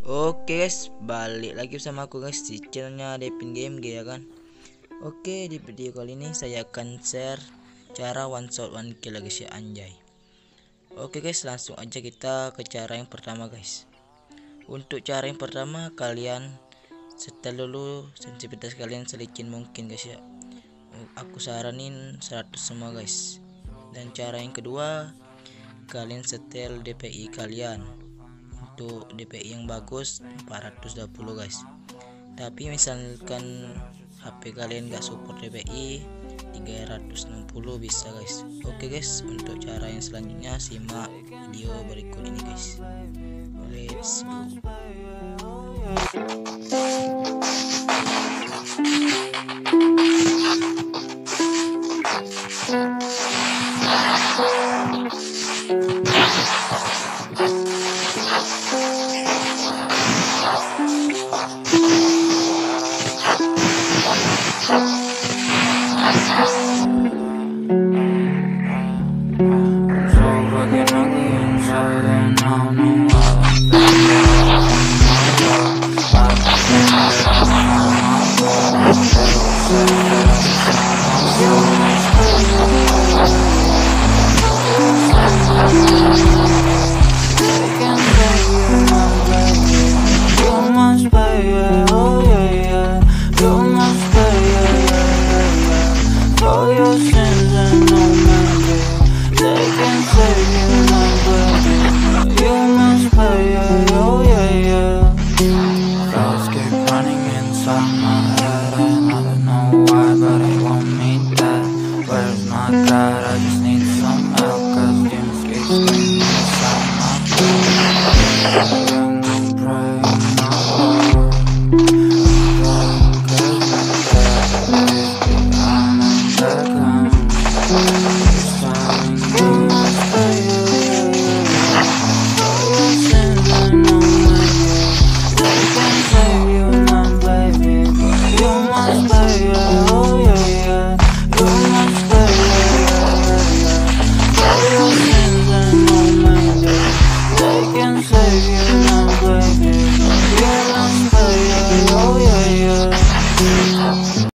Oke guys, balik lagi bersama aku guys di channelnya Devin Game ya kan. Oke di video kali ini saya akan share cara one shot one kill guys ya anjay. Oke guys langsung aja kita ke cara yang pertama guys. Untuk cara yang pertama kalian setel dulu sensitivitas kalian selicin mungkin guys ya. Aku saranin 100 semua guys. Dan cara yang kedua kalian setel DPI kalian untuk DPI yang bagus 420 guys. Tapi misalkan HP kalian gak support DPI 360 bisa guys. Oke guys untuk cara yang selanjutnya simak video berikut ini guys. Let's go from my